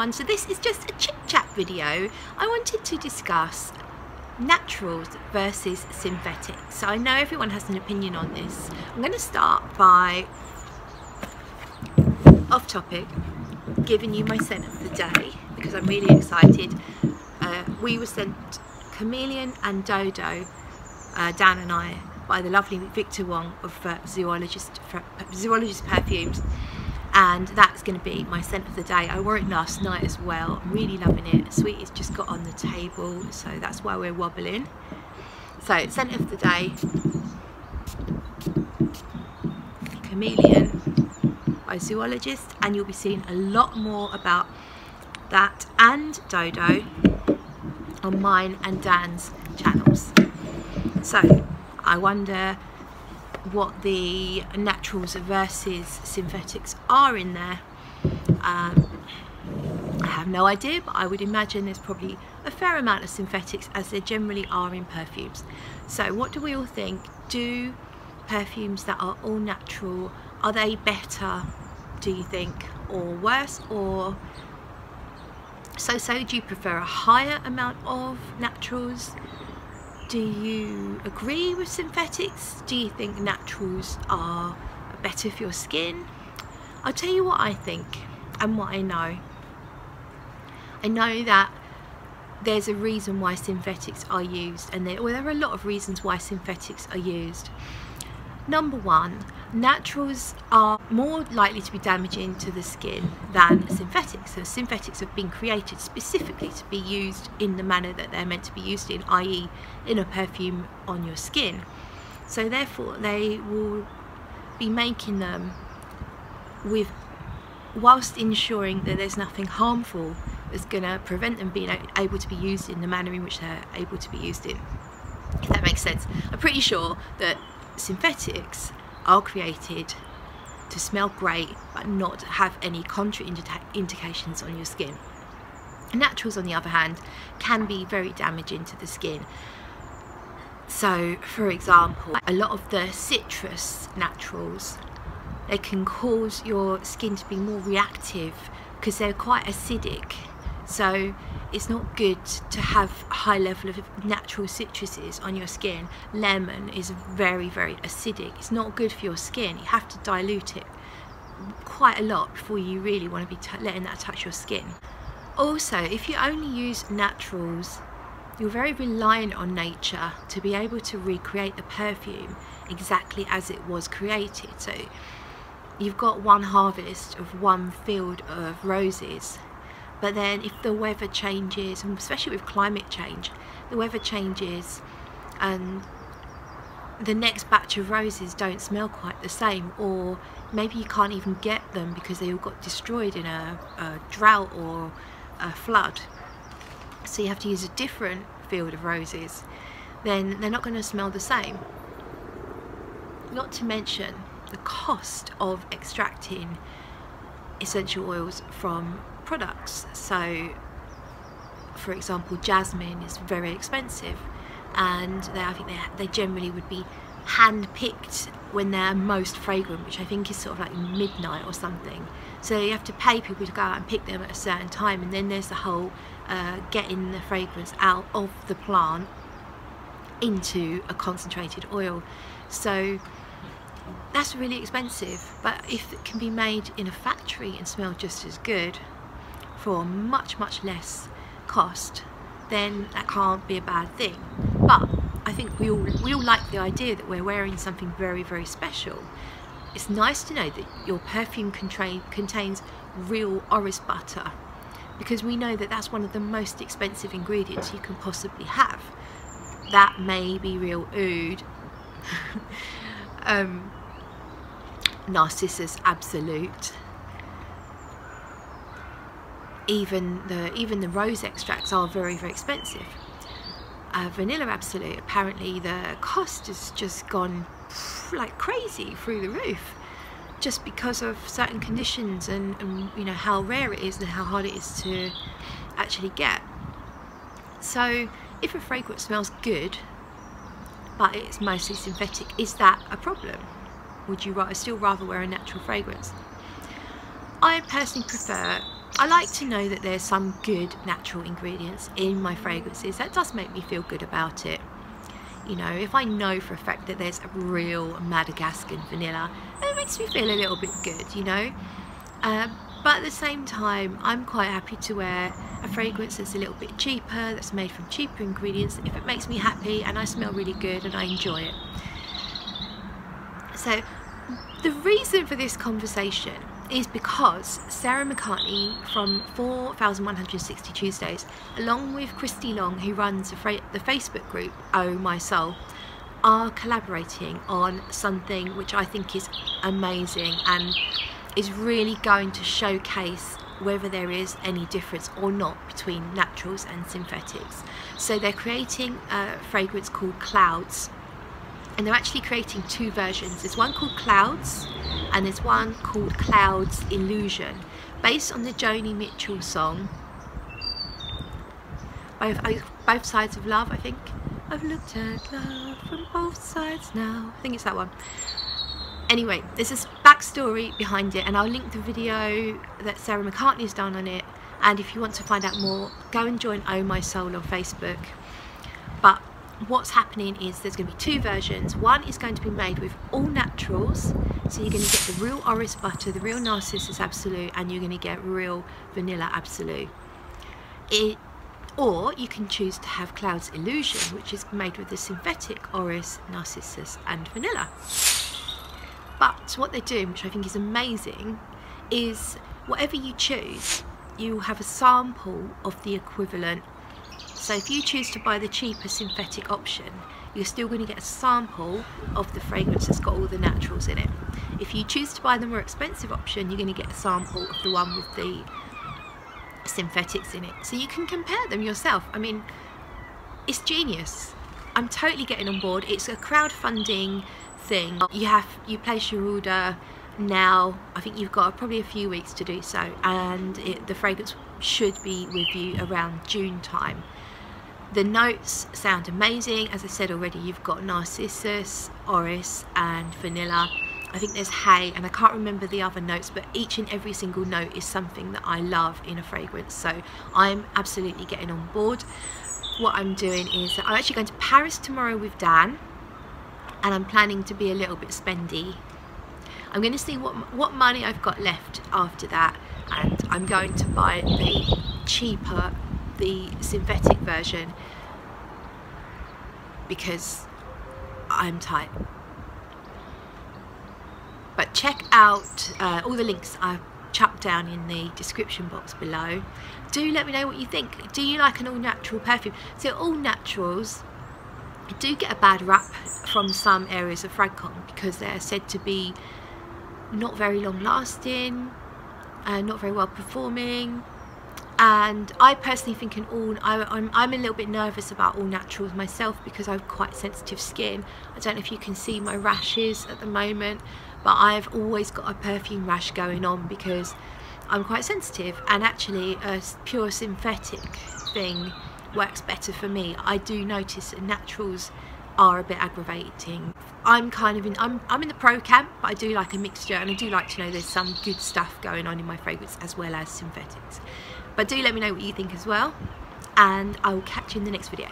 everyone, so this is just a chit chat video. I wanted to discuss naturals versus synthetics. So I know everyone has an opinion on this. I'm going to start by, off topic, giving you my scent of the day because I'm really excited. Uh, we were sent Chameleon and Dodo, uh, Dan and I, by the lovely Victor Wong of uh, Zoologist, Zoologist Perfumes and that's going to be my scent of the day. I wore it last night as well. I'm really loving it. Sweetie's just got on the table, so that's why we're wobbling. So, scent of the day, Chameleon by Zoologist, and you'll be seeing a lot more about that and Dodo on mine and Dan's channels. So, I wonder what the naturals versus synthetics are in there. Um, I have no idea, but I would imagine there's probably a fair amount of synthetics as there generally are in perfumes. So what do we all think? Do perfumes that are all natural, are they better, do you think, or worse, or so so do you prefer a higher amount of naturals do you agree with synthetics? Do you think naturals are better for your skin? I'll tell you what I think and what I know. I know that there's a reason why synthetics are used and there, well, there are a lot of reasons why synthetics are used. Number one, naturals are more likely to be damaging to the skin than synthetics. So synthetics have been created specifically to be used in the manner that they're meant to be used in, i.e. in a perfume on your skin. So therefore they will be making them with whilst ensuring that there's nothing harmful that's going to prevent them being able to be used in the manner in which they're able to be used in. If that makes sense. I'm pretty sure that synthetics are created to smell great but not have any contraindications on your skin. Naturals on the other hand can be very damaging to the skin. So for example, a lot of the citrus naturals they can cause your skin to be more reactive because they're quite acidic so it's not good to have a high level of natural citruses on your skin. Lemon is very, very acidic. It's not good for your skin. You have to dilute it quite a lot before you really want to be letting that touch your skin. Also, if you only use naturals, you're very reliant on nature to be able to recreate the perfume exactly as it was created. So you've got one harvest of one field of roses but then if the weather changes and especially with climate change the weather changes and the next batch of roses don't smell quite the same or maybe you can't even get them because they all got destroyed in a, a drought or a flood. So you have to use a different field of roses then they're not going to smell the same. Not to mention the cost of extracting essential oils from products. So, for example, jasmine is very expensive, and they, I think they, they generally would be hand picked when they're most fragrant, which I think is sort of like midnight or something. So you have to pay people to go out and pick them at a certain time, and then there's the whole uh, getting the fragrance out of the plant into a concentrated oil. So that's really expensive, but if it can be made in a factory and smell just as good, for much much less cost then that can't be a bad thing. But I think we all we all like the idea that we're wearing something very very special. It's nice to know that your perfume contain, contains real orris butter because we know that that's one of the most expensive ingredients you can possibly have. That may be real oud. Um, Narcissus Absolute even the even the rose extracts are very very expensive. Uh, vanilla Absolute apparently the cost has just gone like crazy through the roof just because of certain conditions and, and you know how rare it is and how hard it is to actually get. So if a fragrance smells good but it's mostly synthetic, is that a problem? Would you still rather wear a natural fragrance? I personally prefer I like to know that there's some good natural ingredients in my fragrances. That does make me feel good about it. You know, if I know for a fact that there's a real Madagascan vanilla, it makes me feel a little bit good, you know. Um, but at the same time, I'm quite happy to wear a fragrance that's a little bit cheaper, that's made from cheaper ingredients, if it makes me happy and I smell really good and I enjoy it. So, the reason for this conversation is because Sarah McCartney from 4160 Tuesdays, along with Christy Long, who runs the Facebook group Oh My Soul, are collaborating on something which I think is amazing and is really going to showcase whether there is any difference or not between naturals and synthetics. So they're creating a fragrance called Clouds and they're actually creating two versions. There's one called Clouds and there's one called Clouds Illusion based on the Joni Mitchell song both, both Sides of Love I think. I've looked at love from both sides now. I think it's that one. Anyway, there's this backstory behind it and I'll link the video that Sarah McCartney has done on it and if you want to find out more go and join Oh My Soul on Facebook. But what's happening is there's going to be two versions. One is going to be made with all naturals, so you're going to get the real Orris butter, the real Narcissus Absolute, and you're going to get real Vanilla Absolute. It, or you can choose to have Clouds Illusion, which is made with the synthetic Orris, Narcissus, and Vanilla. But what they're doing, which I think is amazing, is whatever you choose, you have a sample of the equivalent so if you choose to buy the cheaper synthetic option, you're still going to get a sample of the fragrance that's got all the naturals in it. If you choose to buy the more expensive option, you're going to get a sample of the one with the synthetics in it. So you can compare them yourself. I mean, it's genius. I'm totally getting on board. It's a crowdfunding thing. You have you place your order now. I think you've got probably a few weeks to do so, and it, the fragrance should be with you around June time. The notes sound amazing. As I said already, you've got Narcissus, Orris and Vanilla. I think there's hay and I can't remember the other notes but each and every single note is something that I love in a fragrance so I'm absolutely getting on board. What I'm doing is I'm actually going to Paris tomorrow with Dan and I'm planning to be a little bit spendy. I'm going to see what, what money I've got left after that and I'm going to buy the cheaper the synthetic version because I'm tight. But check out uh, all the links I've chucked down in the description box below. Do let me know what you think. Do you like an all natural perfume? So all naturals do get a bad rap from some areas of Fragcomm because they're said to be not very long lasting, uh, not very well performing, and I personally think in all I, I'm, I'm a little bit nervous about all naturals myself because I've quite sensitive skin. I don't know if you can see my rashes at the moment but I've always got a perfume rash going on because I'm quite sensitive. And actually a pure synthetic thing works better for me. I do notice that naturals are a bit aggravating. I'm kind of in I'm, I'm in the pro camp but I do like a mixture and I do like to know there's some good stuff going on in my fragrance as well as synthetics but do let me know what you think as well and I will catch you in the next video